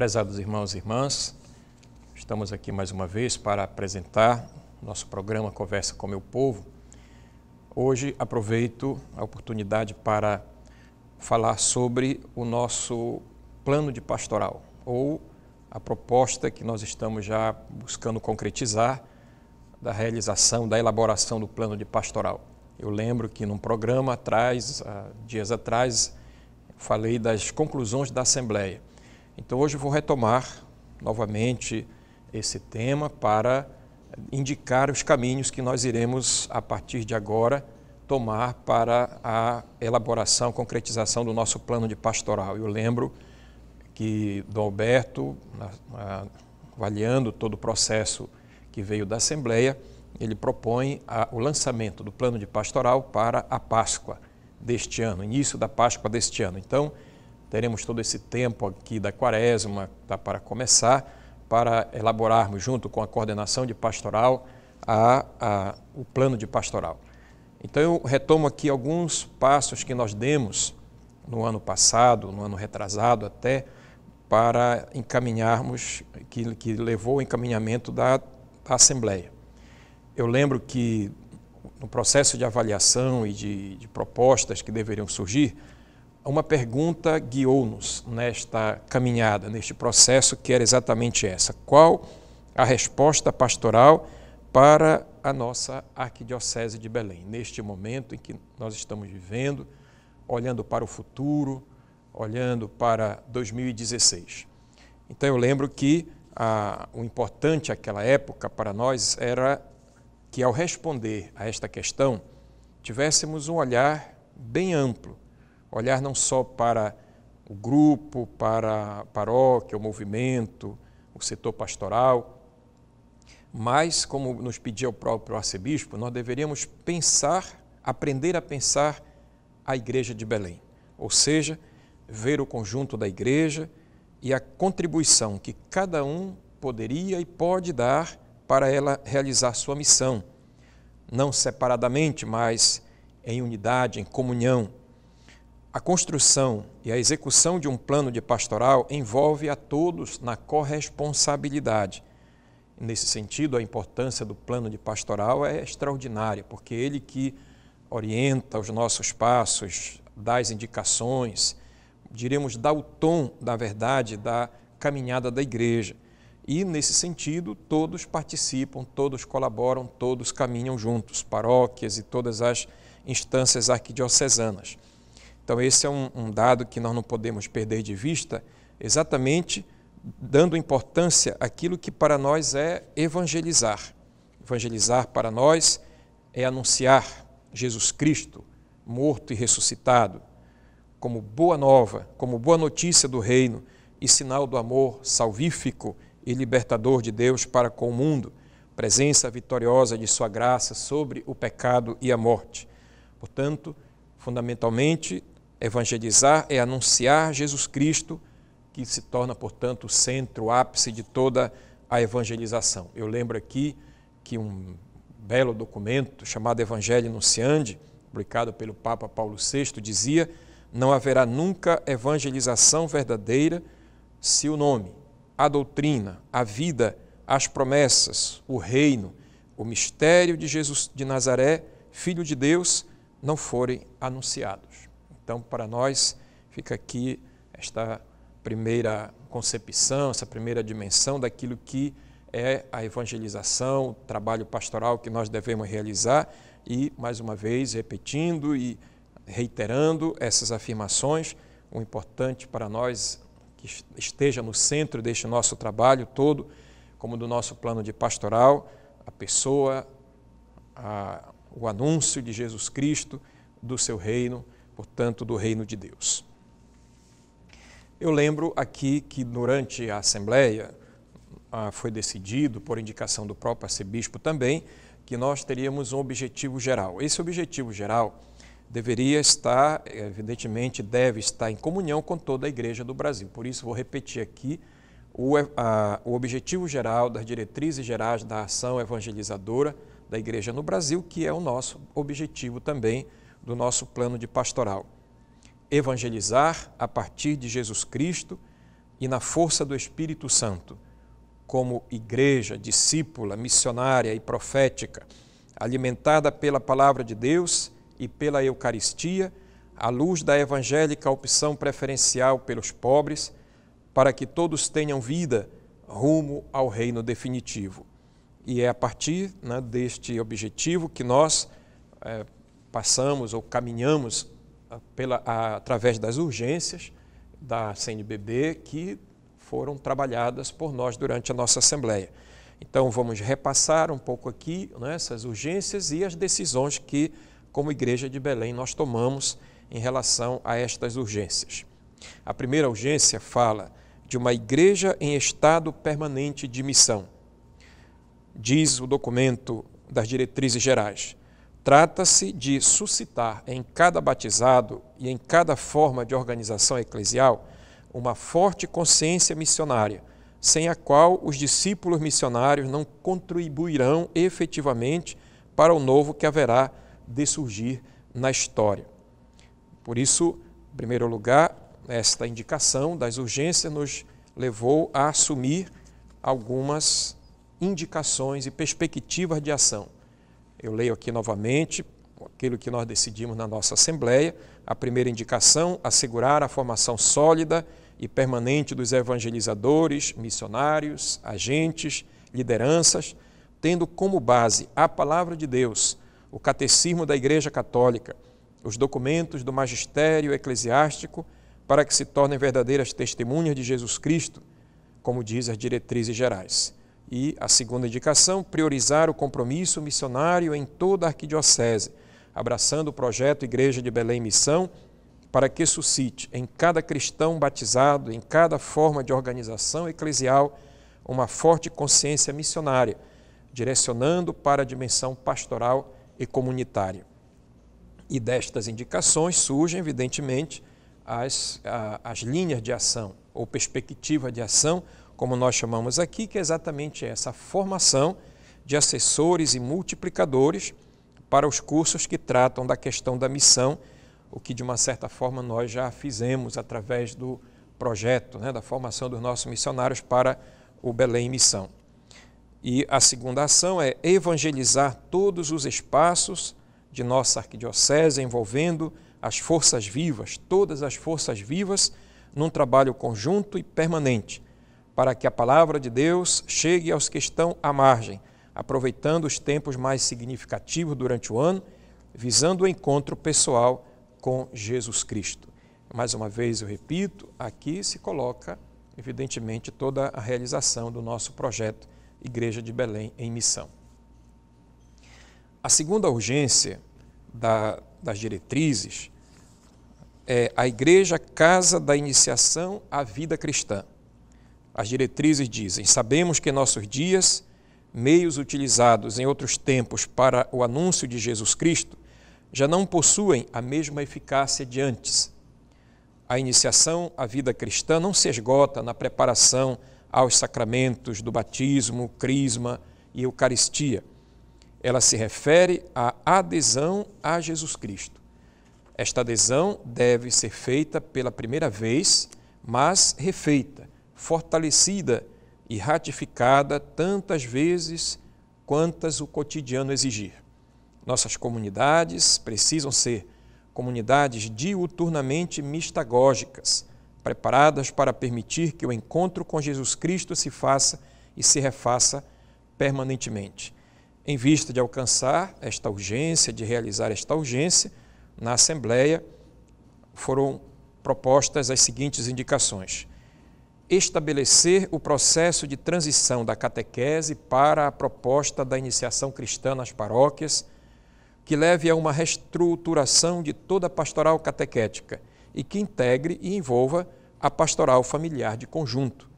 Prezados irmãos e irmãs, estamos aqui mais uma vez para apresentar nosso programa Conversa com Meu Povo. Hoje aproveito a oportunidade para falar sobre o nosso plano de pastoral, ou a proposta que nós estamos já buscando concretizar da realização, da elaboração do plano de pastoral. Eu lembro que num programa atrás, dias atrás, falei das conclusões da Assembleia. Então hoje vou retomar novamente esse tema para indicar os caminhos que nós iremos, a partir de agora, tomar para a elaboração, concretização do nosso plano de pastoral. Eu lembro que Dom Alberto, avaliando todo o processo que veio da Assembleia, ele propõe a, o lançamento do plano de pastoral para a Páscoa deste ano, início da Páscoa deste ano. Então, teremos todo esse tempo aqui da quaresma tá, para começar, para elaborarmos, junto com a coordenação de pastoral, a, a, o plano de pastoral. Então, eu retomo aqui alguns passos que nós demos no ano passado, no ano retrasado até, para encaminharmos, que, que levou ao encaminhamento da, da Assembleia. Eu lembro que no processo de avaliação e de, de propostas que deveriam surgir, uma pergunta guiou-nos nesta caminhada, neste processo, que era exatamente essa: qual a resposta pastoral para a nossa arquidiocese de Belém, neste momento em que nós estamos vivendo, olhando para o futuro, olhando para 2016. Então eu lembro que o importante naquela época para nós era que ao responder a esta questão, tivéssemos um olhar bem amplo, olhar não só para o grupo, para a paróquia, o movimento, o setor pastoral, mas, como nos pedia o próprio arcebispo, nós deveríamos pensar, aprender a pensar a igreja de Belém, ou seja, ver o conjunto da igreja e a contribuição que cada um poderia e pode dar para ela realizar sua missão, não separadamente, mas em unidade, em comunhão. A construção e a execução de um plano de pastoral envolve a todos na corresponsabilidade. Nesse sentido, a importância do plano de pastoral é extraordinária, porque ele que orienta os nossos passos, dá as indicações, diremos, dá o tom, da verdade, da caminhada da igreja. E, nesse sentido, todos participam, todos colaboram, todos caminham juntos, paróquias e todas as instâncias arquidiocesanas. Então, esse é um, um dado que nós não podemos perder de vista, exatamente dando importância àquilo que para nós é evangelizar. Evangelizar para nós é anunciar Jesus Cristo, morto e ressuscitado, como boa nova, como boa notícia do reino e sinal do amor salvífico e libertador de Deus para com o mundo, presença vitoriosa de Sua graça sobre o pecado e a morte. Portanto, fundamentalmente, evangelizar é anunciar Jesus Cristo, que se torna, portanto, o centro, o ápice de toda a evangelização. Eu lembro aqui que um belo documento chamado Evangelho Nunciandi, publicado pelo Papa Paulo VI, dizia: não haverá nunca evangelização verdadeira se o nome, a doutrina, a vida, as promessas, o reino, o mistério de Jesus de Nazaré, Filho de Deus, não forem anunciados. Então, para nós, fica aqui esta primeira concepção, essa primeira dimensão daquilo que é a evangelização, o trabalho pastoral que nós devemos realizar. E, mais uma vez, repetindo e reiterando essas afirmações, o importante para nós que esteja no centro deste nosso trabalho todo, como do nosso plano de pastoral, a pessoa, a, o anúncio de Jesus Cristo, do seu reino, portanto, do reino de Deus. Eu lembro aqui que durante a Assembleia ah, foi decidido, por indicação do próprio arcebispo também, que nós teríamos um objetivo geral. Esse objetivo geral deveria estar, evidentemente, deve estar em comunhão com toda a Igreja do Brasil. Por isso, vou repetir aqui o, a, o objetivo geral das diretrizes gerais da ação evangelizadora da Igreja no Brasil, que é o nosso objetivo também do nosso plano de pastoral. Evangelizar a partir de Jesus Cristo e na força do Espírito Santo, como igreja, discípula, missionária e profética, alimentada pela palavra de Deus e pela Eucaristia, à luz da evangélica opção preferencial pelos pobres, para que todos tenham vida rumo ao reino definitivo. E é a partir né, deste objetivo que nós é, passamos ou caminhamos ah, pela, a, através das urgências da CNBB que foram trabalhadas por nós durante a nossa Assembleia. Então, vamos repassar um pouco aqui né, essas urgências e as decisões que, como Igreja de Belém, nós tomamos em relação a estas urgências. A primeira urgência fala de uma igreja em estado permanente de missão. Diz o documento das diretrizes gerais. Trata-se de suscitar em cada batizado e em cada forma de organização eclesial uma forte consciência missionária, sem a qual os discípulos missionários não contribuirão efetivamente para o novo que haverá de surgir na história. Por isso, em primeiro lugar, esta indicação das urgências nos levou a assumir algumas indicações e perspectivas de ação. Eu leio aqui novamente aquilo que nós decidimos na nossa Assembleia. A primeira indicação: assegurar a formação sólida e permanente dos evangelizadores, missionários, agentes, lideranças, tendo como base a palavra de Deus, o catecismo da Igreja Católica, os documentos do magistério eclesiástico, para que se tornem verdadeiras testemunhas de Jesus Cristo, como diz as diretrizes gerais. E a segunda indicação, priorizar o compromisso missionário em toda a arquidiocese, abraçando o projeto Igreja de Belém Missão, para que suscite em cada cristão batizado, em cada forma de organização eclesial, uma forte consciência missionária, direcionando para a dimensão pastoral e comunitária. E destas indicações surgem, evidentemente, as, as linhas de ação ou perspectiva de ação como nós chamamos aqui, que é exatamente essa formação de assessores e multiplicadores para os cursos que tratam da questão da missão, o que de uma certa forma nós já fizemos através do projeto, né, da formação dos nossos missionários para o Belém Missão. E a segunda ação é evangelizar todos os espaços de nossa arquidiocese, envolvendo as forças vivas, todas as forças vivas, num trabalho conjunto e permanente para que a palavra de Deus chegue aos que estão à margem, aproveitando os tempos mais significativos durante o ano, visando o encontro pessoal com Jesus Cristo. Mais uma vez eu repito, aqui se coloca, evidentemente, toda a realização do nosso projeto Igreja de Belém em Missão. A segunda urgência da, das diretrizes é a Igreja Casa da Iniciação à Vida Cristã. As diretrizes dizem: sabemos que nossos dias, meios utilizados em outros tempos para o anúncio de Jesus Cristo já não possuem a mesma eficácia de antes. A iniciação à vida cristã não se esgota na preparação aos sacramentos do batismo, crisma e Eucaristia. Ela se refere à adesão a Jesus Cristo. Esta adesão deve ser feita pela primeira vez, mas refeita fortalecida e ratificada tantas vezes quantas o cotidiano exigir. Nossas comunidades precisam ser comunidades diuturnamente mistagógicas, preparadas para permitir que o encontro com Jesus Cristo se faça e se refaça permanentemente. Em vista de alcançar esta urgência, de realizar esta urgência, na Assembleia foram propostas as seguintes indicações: estabelecer o processo de transição da catequese para a proposta da iniciação cristã nas paróquias, que leve a uma reestruturação de toda a pastoral catequética e que integre e envolva a pastoral familiar de conjunto.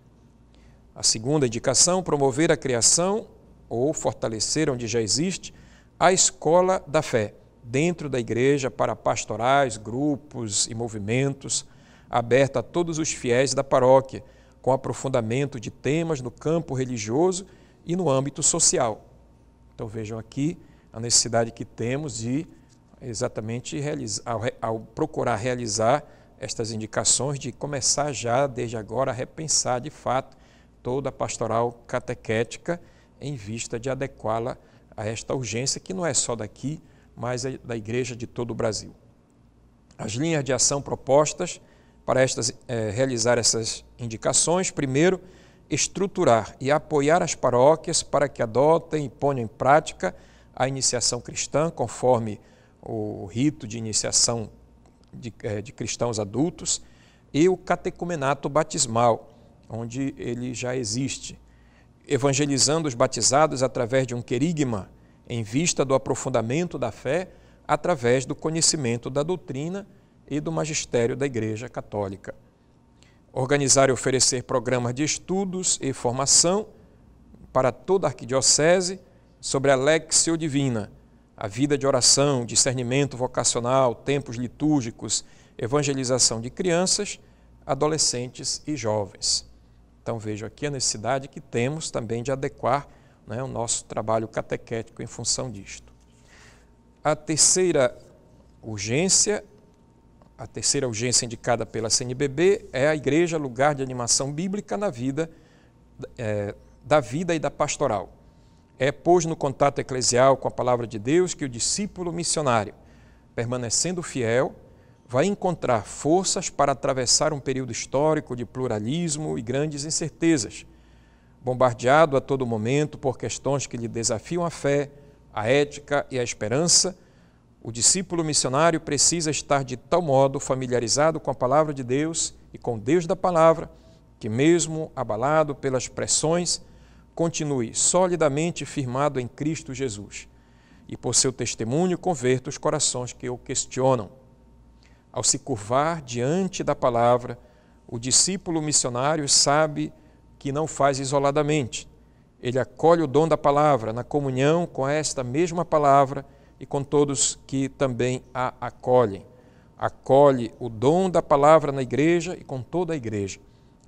A segunda indicação, promover a criação ou fortalecer onde já existe a escola da fé dentro da igreja para pastorais, grupos e movimentos, aberta a todos os fiéis da paróquia, com aprofundamento de temas no campo religioso e no âmbito social. Então vejam aqui a necessidade que temos de exatamente realizar, ao, ao procurar realizar estas indicações de começar já, desde agora, a repensar de fato toda a pastoral catequética em vista de adequá-la a esta urgência que não é só daqui, mas é da igreja de todo o Brasil. As linhas de ação propostas para estas, é, realizar essas indicações, primeiro, estruturar e apoiar as paróquias para que adotem e ponham em prática a iniciação cristã, conforme o rito de iniciação de, é, de cristãos adultos, e o catecumenato batismal, onde ele já existe, evangelizando os batizados através de um querigma, em vista do aprofundamento da fé, através do conhecimento da doutrina e do magistério da Igreja Católica. Organizar e oferecer programas de estudos e formação para toda a arquidiocese sobre a Lexio Divina, a vida de oração, discernimento vocacional, tempos litúrgicos, evangelização de crianças, adolescentes e jovens. Então vejo aqui a necessidade que temos também de adequar né, o nosso trabalho catequético em função disto. A terceira urgência, a terceira urgência indicada pela CNBB é a igreja lugar de animação bíblica na vida é, da vida e da pastoral. É, pois, no contato eclesial com a palavra de Deus que o discípulo missionário, permanecendo fiel, vai encontrar forças para atravessar um período histórico de pluralismo e grandes incertezas. Bombardeado a todo momento por questões que lhe desafiam a fé, a ética e a esperança, o discípulo missionário precisa estar de tal modo familiarizado com a palavra de Deus e com Deus da palavra, que, mesmo abalado pelas pressões, continue solidamente firmado em Cristo Jesus e, por seu testemunho, converta os corações que o questionam ao se curvar diante da palavra, o discípulo missionário sabe que não faz isoladamente. Ele acolhe o dom da palavra na comunhão com esta mesma palavra e com todos que também a acolhem. Acolhe o dom da palavra na igreja e com toda a igreja.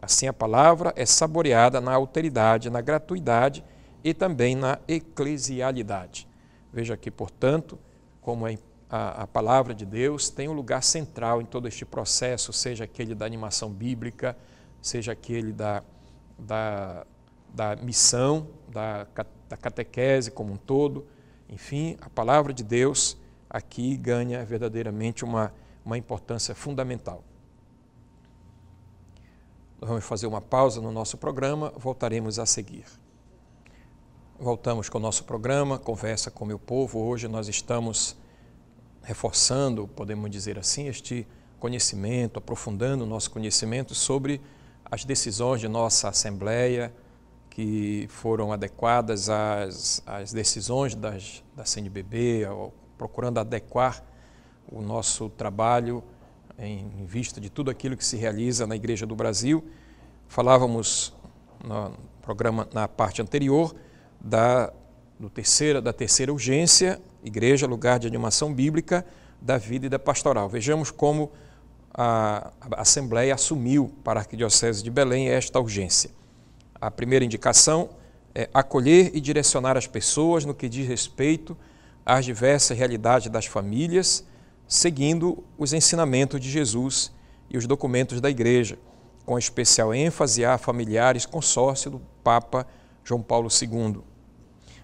Assim, a palavra é saboreada na alteridade, na gratuidade e também na eclesialidade. Veja aqui, portanto, como a, palavra de Deus tem um lugar central em todo este processo, seja aquele da animação bíblica, seja aquele da, da, da missão, da, da catequese como um todo. Enfim, a palavra de Deus aqui ganha verdadeiramente uma, uma importância fundamental. Nós vamos fazer uma pausa no nosso programa, voltaremos a seguir. Voltamos com o nosso programa, Conversa com o Meu Povo. Hoje nós estamos reforçando, podemos dizer assim, este conhecimento, aprofundando o nosso conhecimento sobre as decisões de nossa Assembleia, que foram adequadas às, às decisões das, da CNBB, procurando adequar o nosso trabalho em, em, vista de tudo aquilo que se realiza na Igreja do Brasil. Falávamos no programa, na parte anterior, da, do terceira, da terceira urgência, igreja, lugar de animação bíblica da vida e da pastoral. Vejamos como a, Assembleia assumiu para a Arquidiocese de Belém esta urgência. A primeira indicação é acolher e direcionar as pessoas no que diz respeito às diversas realidades das famílias, seguindo os ensinamentos de Jesus e os documentos da Igreja, com especial ênfase a familiares consórcio do Papa João Paulo II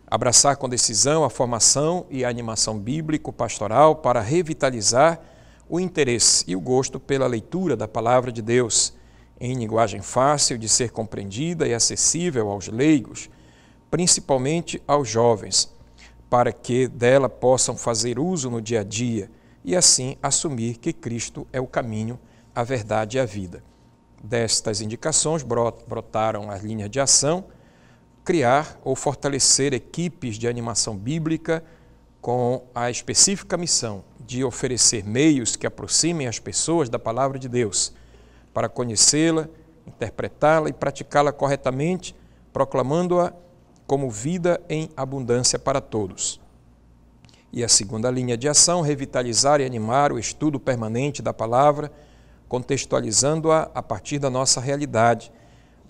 abraçar com decisão a formação e a animação bíblico-pastoral para revitalizar o interesse e o gosto pela leitura da palavra de Deus em linguagem fácil de ser compreendida e acessível aos leigos, principalmente aos jovens, para que dela possam fazer uso no dia a dia e assim assumir que Cristo é o caminho, a verdade e a vida. Destas indicações brotaram as linhas de ação criar ou fortalecer equipes de animação bíblica com a específica missão de oferecer meios que aproximem as pessoas da palavra de Deus, para conhecê-la, interpretá-la e praticá-la corretamente, proclamando-a como vida em abundância para todos. E a segunda linha de ação, revitalizar e animar o estudo permanente da palavra, contextualizando-a a partir da nossa realidade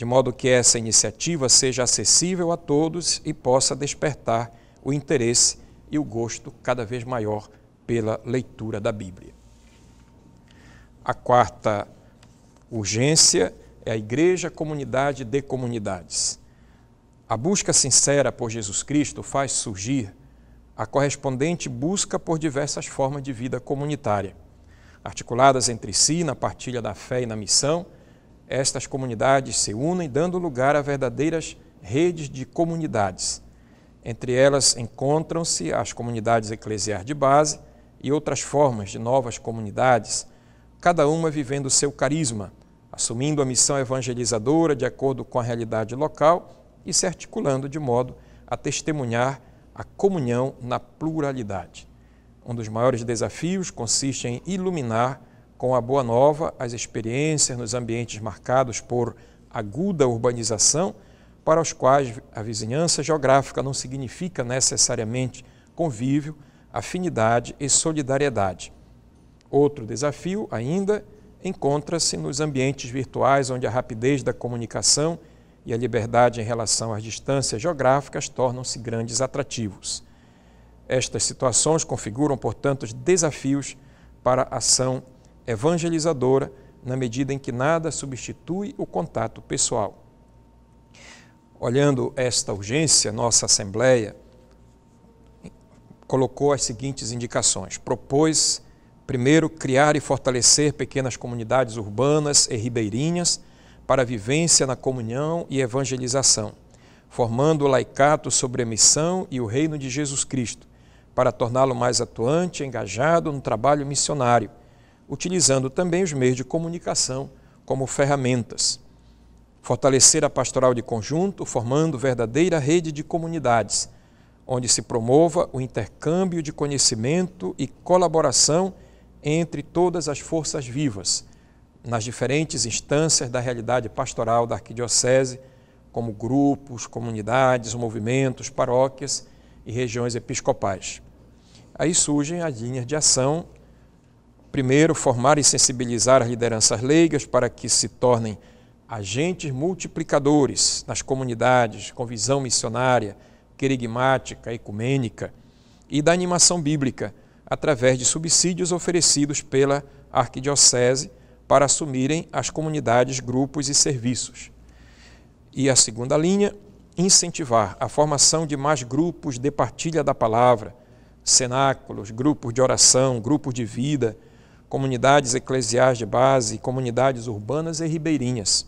de modo que essa iniciativa seja acessível a todos e possa despertar o interesse e o gosto cada vez maior pela leitura da Bíblia. A quarta urgência é a igreja, comunidade de comunidades. A busca sincera por Jesus Cristo faz surgir a correspondente busca por diversas formas de vida comunitária. Articuladas entre si na partilha da fé e na missão, estas comunidades se unem, dando lugar a verdadeiras redes de comunidades. Entre elas encontram-se as comunidades eclesiais de base e outras formas de novas comunidades, cada uma vivendo seu carisma, assumindo a missão evangelizadora de acordo com a realidade local e se articulando de modo a testemunhar a comunhão na pluralidade. Um dos maiores desafios consiste em iluminar com a boa nova as experiências nos ambientes marcados por aguda urbanização, para os quais a vizinhança geográfica não significa necessariamente convívio, afinidade e solidariedade. Outro desafio ainda encontra-se nos ambientes virtuais, onde a rapidez da comunicação e a liberdade em relação às distâncias geográficas tornam-se grandes atrativos. Estas situações configuram, portanto, desafios para a ação evangelizadora, na medida em que nada substitui o contato pessoal. Olhando esta urgência, nossa Assembleia colocou as seguintes indicações: propôs Primeiro, criar e fortalecer pequenas comunidades urbanas e ribeirinhas para vivência na comunhão e evangelização, formando o laicato sobre a missão e o reino de Jesus Cristo, para torná-lo mais atuante e engajado no trabalho missionário, utilizando também os meios de comunicação como ferramentas. Fortalecer a pastoral de conjunto, formando verdadeira rede de comunidades, onde se promova o intercâmbio de conhecimento e colaboração entre todas as forças vivas, nas diferentes instâncias da realidade pastoral da Arquidiocese, como grupos, comunidades, movimentos, paróquias e regiões episcopais. Aí surgem as linhas de ação. Primeiro, formar e sensibilizar as lideranças leigas para que se tornem agentes multiplicadores nas comunidades com visão missionária, querigmática, ecumênica e da animação bíblica através de subsídios oferecidos pela Arquidiocese para assumirem as comunidades, grupos e serviços. E a segunda linha, incentivar a formação de mais grupos de partilha da palavra, cenáculos, grupos de oração, grupos de vida, comunidades eclesiais de base, comunidades urbanas e ribeirinhas.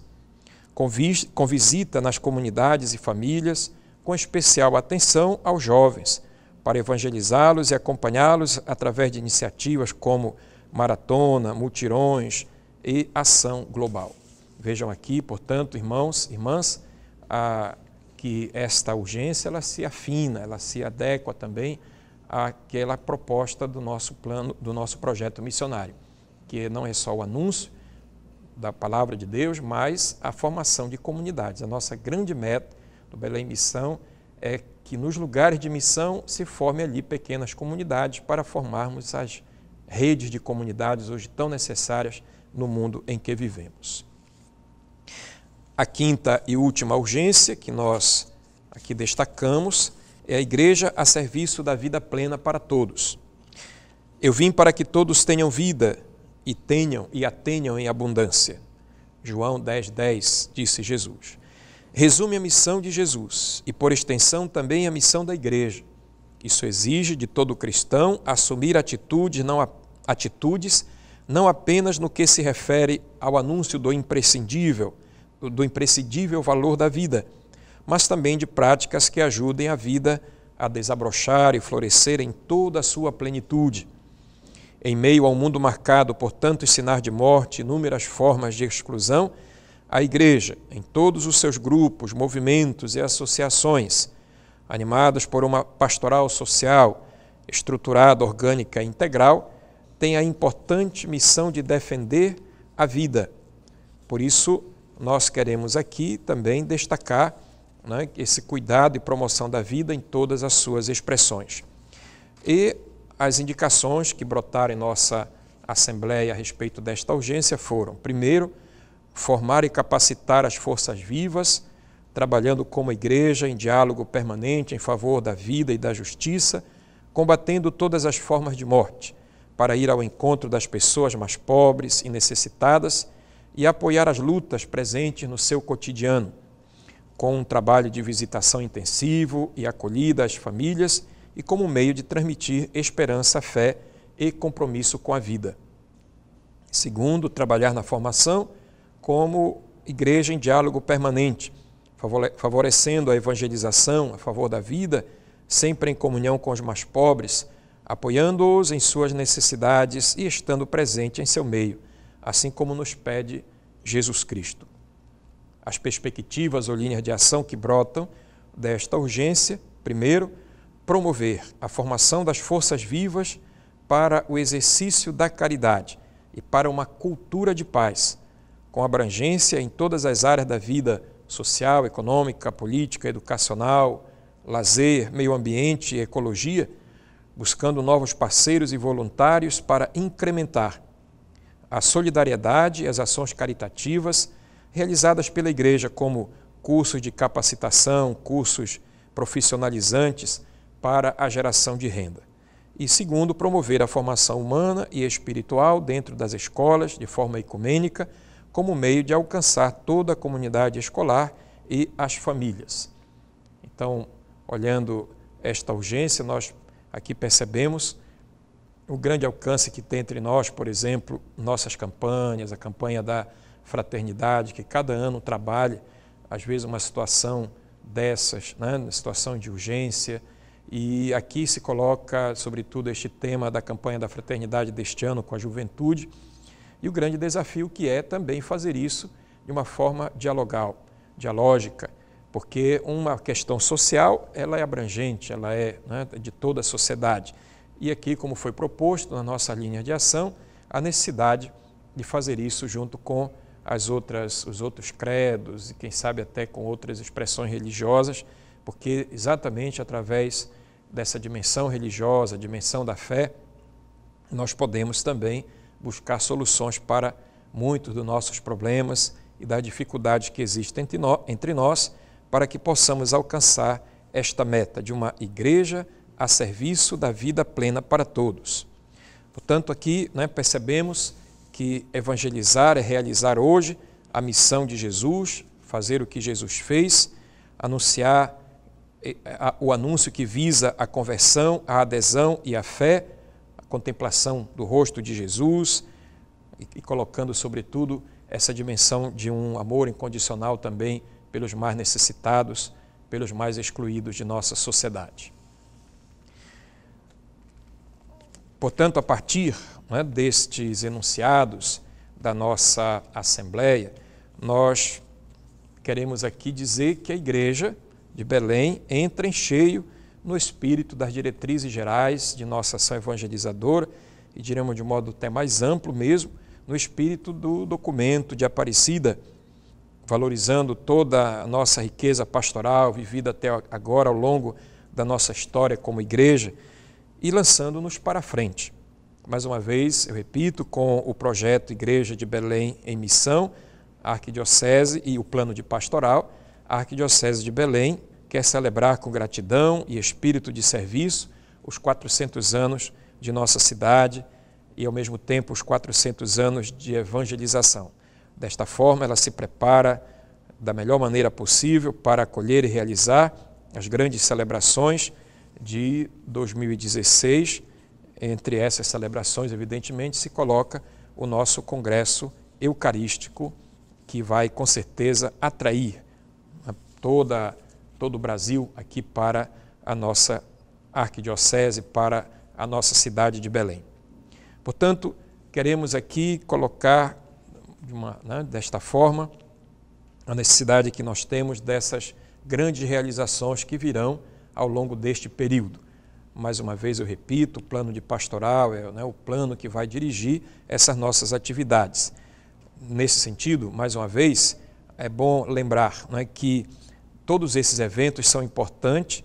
Com, com visita nas comunidades e famílias, com especial atenção aos jovens, para evangelizá-los e acompanhá-los através de iniciativas como maratona, mutirões e ação global. Vejam aqui, portanto, irmãos, irmãs, a, que esta urgência ela se afina, ela se adequa também àquela proposta do nosso plano, do nosso projeto missionário, que não é só o anúncio da palavra de Deus, mas a formação de comunidades. A nossa grande meta do Belém Missão é que nos lugares de missão se forme ali pequenas comunidades para formarmos as redes de comunidades hoje tão necessárias no mundo em que vivemos. A quinta e última urgência que nós aqui destacamos é a igreja a serviço da vida plena para todos. Eu vim para que todos tenham vida e tenham e a tenham em abundância. João 10, 10, disse Jesus resume a missão de Jesus e, por extensão, também a missão da igreja. Isso exige de todo cristão assumir atitudes não, atitudes não apenas no que se refere ao anúncio do imprescindível, do imprescindível valor da vida, mas também de práticas que ajudem a vida a desabrochar e florescer em toda a sua plenitude. Em meio ao mundo marcado por tantos sinais de morte inúmeras formas de exclusão, a Igreja, em todos os seus grupos, movimentos e associações, animados por uma pastoral social estruturada, orgânica e integral, tem a importante missão de defender a vida. Por isso, nós queremos aqui também destacar né, esse cuidado e promoção da vida em todas as suas expressões. E as indicações que brotaram em nossa Assembleia a respeito desta urgência foram, primeiro, formar e capacitar as forças vivas, trabalhando como igreja em diálogo permanente em favor da vida e da justiça, combatendo todas as formas de morte, para ir ao encontro das pessoas mais pobres e necessitadas e apoiar as lutas presentes no seu cotidiano, com um trabalho de visitação intensivo e acolhida às famílias e como meio de transmitir esperança, fé e compromisso com a vida. Segundo, trabalhar na formação como igreja em diálogo permanente, favorecendo a evangelização a favor da vida, sempre em comunhão com os mais pobres, apoiando-os em suas necessidades e estando presente em seu meio, assim como nos pede Jesus Cristo. As perspectivas ou linhas de ação que brotam desta urgência, primeiro, promover a formação das forças vivas para o exercício da caridade e para uma cultura de paz, com abrangência em todas as áreas da vida social, econômica, política, educacional, lazer, meio ambiente e ecologia, buscando novos parceiros e voluntários para incrementar a solidariedade e as ações caritativas realizadas pela Igreja, como cursos de capacitação, cursos profissionalizantes para a geração de renda. E segundo, promover a formação humana e espiritual dentro das escolas, de forma ecumênica, como meio de alcançar toda a comunidade escolar e as famílias. Então, olhando esta urgência, nós aqui percebemos o grande alcance que tem entre nós, por exemplo, nossas campanhas, a campanha da fraternidade, que cada ano trabalha, às vezes, uma situação dessas, né, uma situação de urgência. E aqui se coloca, sobretudo, este tema da campanha da fraternidade deste ano com a juventude e o grande desafio que é também fazer isso de uma forma dialogal, dialógica, porque uma questão social ela é abrangente, ela é né, de toda a sociedade. E aqui, como foi proposto na nossa linha de ação, a necessidade de fazer isso junto com as outras, os outros credos e quem sabe até com outras expressões religiosas, porque exatamente através dessa dimensão religiosa, dimensão da fé, nós podemos também buscar soluções para muitos dos nossos problemas e das dificuldades que existem entre nós para que possamos alcançar esta meta de uma igreja a serviço da vida plena para todos. Portanto, aqui né, percebemos que evangelizar é realizar hoje a missão de Jesus, fazer o que Jesus fez, anunciar o anúncio que visa a conversão, a adesão e a fé, contemplação do rosto de Jesus e colocando, sobretudo, essa dimensão de um amor incondicional também pelos mais necessitados, pelos mais excluídos de nossa sociedade. Portanto, a partir né, destes enunciados da nossa Assembleia, nós queremos aqui dizer que a Igreja de Belém entra em cheio no espírito das diretrizes gerais de nossa ação evangelizadora e diremos de modo até mais amplo mesmo, no espírito do documento de Aparecida valorizando toda a nossa riqueza pastoral vivida até agora ao longo da nossa história como igreja e lançando-nos para frente. Mais uma vez, eu repito, com o projeto Igreja de Belém em Missão, a Arquidiocese e o plano de pastoral, a Arquidiocese de Belém quer celebrar com gratidão e espírito de serviço os 400 anos de nossa cidade e, ao mesmo tempo, os 400 anos de evangelização. Desta forma, ela se prepara da melhor maneira possível para acolher e realizar as grandes celebrações de 2016. Entre essas celebrações, evidentemente, se coloca o nosso Congresso Eucarístico, que vai com certeza atrair toda, todo o Brasil aqui para a nossa arquidiocese, para a nossa cidade de Belém. Portanto, queremos aqui colocar de uma, né, desta forma, a necessidade que nós temos dessas grandes realizações que virão ao longo deste período. Mais uma vez eu repito, o plano de pastoral é né, o plano que vai dirigir essas nossas atividades. Nesse sentido, mais uma vez, é bom lembrar né, que todos esses eventos são importantes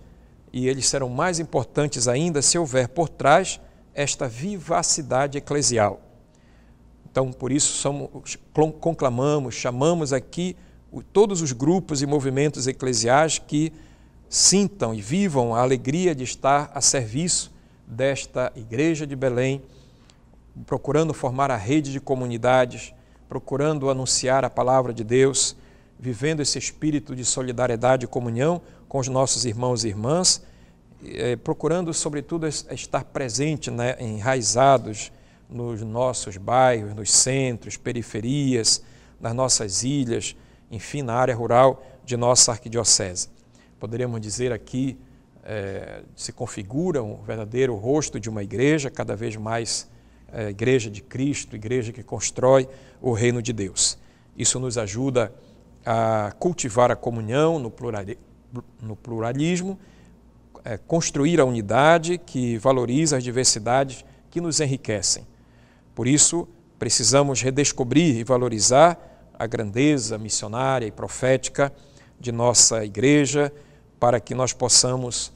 e eles serão mais importantes ainda se houver por trás esta vivacidade eclesial. Então, por isso, somos, conclamamos, chamamos aqui todos os grupos e movimentos eclesiais que sintam e vivam a alegria de estar a serviço desta Igreja de Belém, procurando formar a rede de comunidades, procurando anunciar a palavra de Deus, vivendo esse espírito de solidariedade e comunhão com os nossos irmãos e irmãs, eh, procurando, sobretudo, estar presente, né, enraizados nos nossos bairros, nos centros, periferias, nas nossas ilhas, enfim, na área rural de nossa arquidiocese. Poderíamos dizer aqui, eh, se configura um verdadeiro rosto de uma igreja, cada vez mais eh, igreja de Cristo, igreja que constrói o reino de Deus. Isso nos ajuda a cultivar a comunhão no, pluralismo, é, construir a unidade que valoriza as diversidades que nos enriquecem. Por isso, precisamos redescobrir e valorizar a grandeza missionária e profética de nossa igreja, para que nós possamos,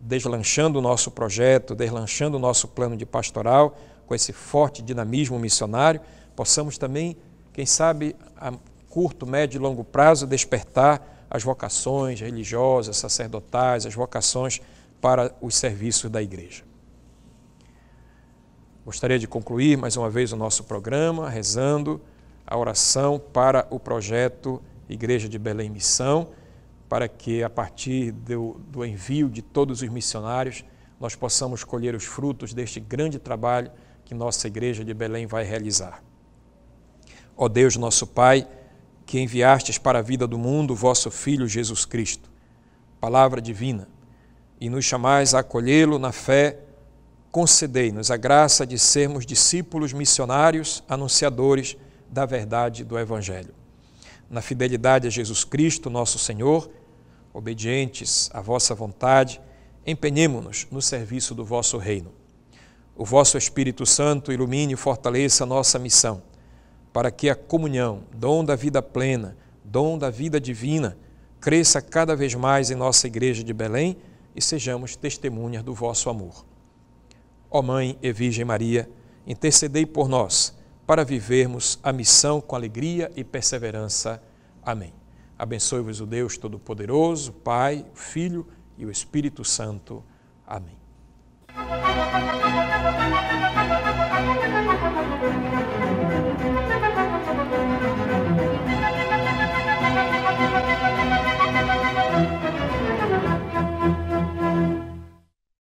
deslanchando o nosso projeto, deslanchando o nosso plano de pastoral, com esse forte dinamismo missionário, possamos também, quem sabe, a curto, médio e longo prazo, despertar as vocações religiosas, sacerdotais, as vocações para os serviços da igreja. Gostaria de concluir mais uma vez o nosso programa rezando a oração para o projeto Igreja de Belém Missão, para que a partir do, do envio de todos os missionários nós possamos colher os frutos deste grande trabalho que nossa Igreja de Belém vai realizar. Ó Deus, nosso Pai, que enviastes para a vida do mundo vosso Filho Jesus Cristo, palavra divina, e nos chamais a acolhê-lo na fé, concedei-nos a graça de sermos discípulos missionários, anunciadores da verdade do Evangelho. Na fidelidade a Jesus Cristo, nosso Senhor, obedientes à vossa vontade, empenhemo-nos no serviço do vosso reino. O vosso Espírito Santo ilumine e fortaleça a nossa missão para que a comunhão, dom da vida plena, dom da vida divina, cresça cada vez mais em nossa igreja de Belém e sejamos testemunhas do vosso amor. Ó Mãe e Virgem Maria, intercedei por nós para vivermos a missão com alegria e perseverança. Amém. Abençoe-vos o Deus Todo-Poderoso, Pai, Filho e o Espírito Santo. Amém.